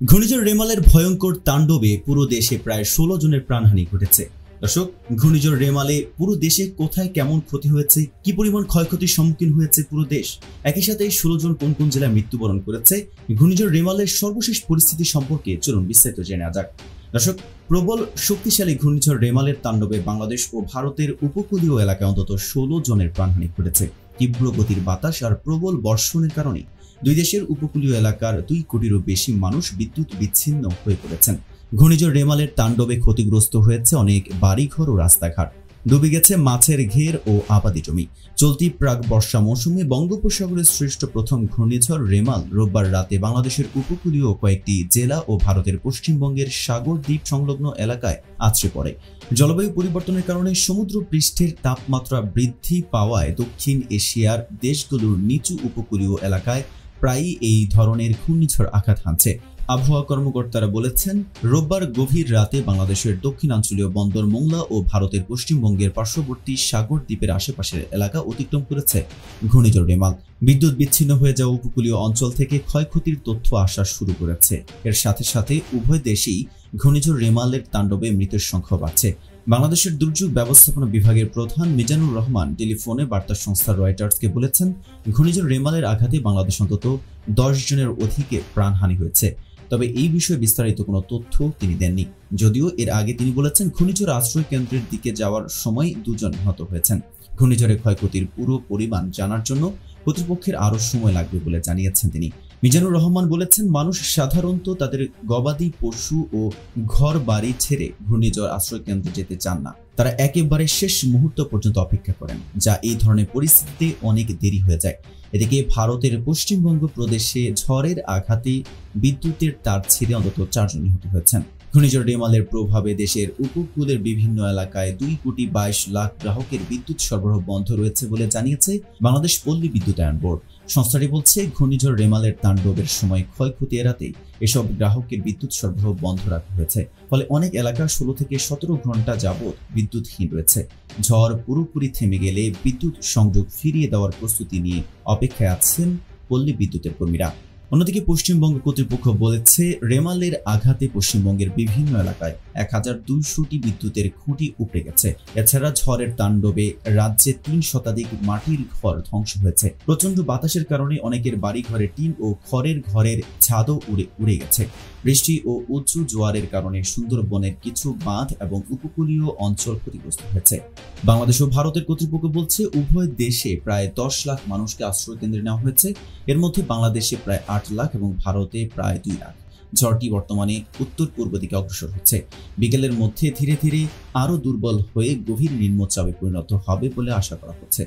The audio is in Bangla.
ঘূর্ণিঝড় রেমালের ভয়ঙ্কর তাণ্ডবে পুরো দেশে প্রায় ষোলো জনের প্রাণহানি ঘটেছে। দর্শক, ঘূর্ণিঝড় রেমালে পুরো দেশে কোথায় কেমন ক্ষতি হয়েছে, কি পরিমাণ ক্ষয়ক্ষতির সম্মুখীন হয়েছে পুরো দেশ, একই সাথে ষোলো জন কোন কোন জেলায় মৃত্যুবরণ করেছে, ঘূর্ণিঝড় রেমালের সর্বশেষ পরিস্থিতি সম্পর্কে চলুন বিস্তারিত জেনে যাক। দর্শক, প্রবল শক্তিশালী ঘূর্ণিঝড় রেমালের তাণ্ডবে বাংলাদেশ ও ভারতের উপকূলীয় এলাকায় অন্তত ষোলো জনের প্রাণহানি ঘটেছে। তীব্র গতির বাতাস আর প্রবল বর্ষণের কারণে দুই দেশের উপকূলীয় এলাকার দুই কোটিরও বেশি মানুষ বিদ্যুৎ বিচ্ছিন্ন হয়ে পড়েছেন। ঘূর্ণিঝড় রেমালের তাণ্ডবে ক্ষতিগ্রস্ত হয়েছে অনেক বাড়িঘর ও রাস্তাঘাট। ডুবে গেছে মাছের ঘের ও আবাদি জমি। চলতি প্রাক বর্ষা মৌসুমে বঙ্গোপসাগরের শ্রেষ্ঠ প্রথম ঘূর্ণিঝড় রেমাল রোববার রাতে বাংলাদেশের উপকূলীয় কয়েকটি জেলা ও ভারতের পশ্চিমবঙ্গের সাগর দ্বীপ সংলগ্ন এলাকায় আছড়ে পড়ে। জলবায়ু পরিবর্তনের কারণে সমুদ্র পৃষ্ঠের তাপমাত্রা বৃদ্ধি পাওয়ায় দক্ষিণ এশিয়ার দেশগুলোর নিচু উপকূলীয় এলাকায় প্রায়ই এই ধরনের ঘূর্ণিঝড় আঘাত হানছে। আবহাওয়া কর্মকর্তারা বলেছেন, রোববার গভীর রাতে বাংলাদেশের দক্ষিণাঞ্চলীয় বন্দর মোংলা ও ভারতের পশ্চিমবঙ্গের পার্শ্ববর্তী সাগর দ্বীপের আশেপাশের এলাকা অতিক্রম করেছে ঘূর্ণিঝড় রেমাল। বিদ্যুৎ বিচ্ছিন্ন হয়ে যাওয়া উপকূলীয় অঞ্চল থেকে ক্ষয়ক্ষতির তথ্য আসা শুরু করেছে। এর সাথে সাথে উভয় দেশেই ঘূর্ণিঝড় রেমালের তাণ্ডবে মৃতের সংখ্যা বাড়ছে। বাংলাদেশের দুর্যোগ ব্যবস্থাপনা বিভাগের প্রধান মিজানুর রহমান টেলিফোনে বার্তা সংস্থা রয়টার্সকে বলেছেন, ঘূর্ণিঝড় রেমালের আঘাতে বাংলাদেশ অন্তত দশ জনের অধিকে প্রাণহানি হয়েছে। তবে এই বিষয়ে বিস্তারিত কোনো তথ্য তিনি দেননি। যদিও এর আগে তিনি বলেছেন, ঘূর্ণিঝড় আশ্রয় কেন্দ্রের দিকে যাওয়ার সময় দুজন নিহত হয়েছেন। ঘূর্ণিঝড়ে ক্ষয়ক্ষতির পুরো পরিমাণ জানার জন্য কর্তৃপক্ষের আরও সময় লাগবে বলে জানিয়েছেন তিনি। মিজানুর রহমান বলেছেন, মানুষ সাধারণত তাদের গবাদি পশু ও ঘর বাড়ি ছেড়ে ঘূর্ণিঝড় আশ্রয় কেন্দ্রে যেতে চান না। তারা একেবারে শেষ মুহূর্ত পর্যন্ত অপেক্ষা করেন, যা এই ধরনের পরিস্থিতিতে অনেক দেরি হয়ে যায়। এদিকে ভারতের পশ্চিমবঙ্গ প্রদেশে ঝড়ের আঘাতে বিদ্যুতের তার ছিঁড়ে অন্তত চারজন নিহত হয়েছেন। ঘূর্ণিঝড় রেমালের প্রভাবে দেশের উপকূলের বিভিন্ন এলাকায় দুই কোটি বাইশ লাখ গ্রাহকের বিদ্যুৎ সরবরাহ বন্ধ রয়েছে বলে জানিয়েছে বাংলাদেশ পল্লী বিদ্যুতায়ন বোর্ড। সংস্থাটি বলছে, ঘূর্ণিঝড় রেমালের তাণ্ডবের সময় ক্ষয়ক্ষতি এড়াতে এসব গ্রাহকের বিদ্যুৎ সরবরাহ বন্ধ রাখা হয়েছে। ফলে অনেক এলাকা ষোলো থেকে সতেরো ঘণ্টা যাবৎ বিদ্যুৎহীন রয়েছে। ঝড় পুরোপুরি থেমে গেলে বিদ্যুৎ সংযোগ ফিরিয়ে দেওয়ার প্রস্তুতি নিয়ে অপেক্ষায় আছেন পল্লী বিদ্যুতের কর্মীরা। অন্যদিকে পশ্চিমবঙ্গ কর্তৃপক্ষ বলেছে, রেমালের আঘাতে পশ্চিমবঙ্গের বিভিন্ন এলাকায় এক হাজার দুইশোটি বিদ্যুতের খুঁটি উপড়ে গেছে। এছাড়া ঝড়ের তাণ্ডবে রাজ্যে তিন শতাধিক মাটির ঘর ধ্বংস হয়েছে। প্রচণ্ড বাতাসের কারণে অনেকের বাড়ি ঘরে টিন ও খড়ের ঘরের ছাদও উড়ে উড়ে গেছে। বৃষ্টি ও উঁচু জোয়ারের কারণে সুন্দরবনের কিছু বাঁধ এবং উপকূলীয় অঞ্চল ক্ষতিগ্রস্ত হয়েছে। বাংলাদেশ ও ভারতের কর্তৃপক্ষ বলছে, উভয় দেশে প্রায় দশ লাখ মানুষকে আশ্রয় কেন্দ্রে নেওয়া হয়েছে। এর মধ্যে বাংলাদেশে প্রায় আট লাখ এবং ভারতে প্রায় দুই লাখ। ঝড়টি বর্তমানে উত্তর পূর্ব দিকে অগ্রসর হচ্ছে। বিকেলের মধ্যে ধীরে ধীরে আরও দুর্বল হয়ে গভীর নিম্নচাপে পরিণত হবে বলে আশা করা হচ্ছে।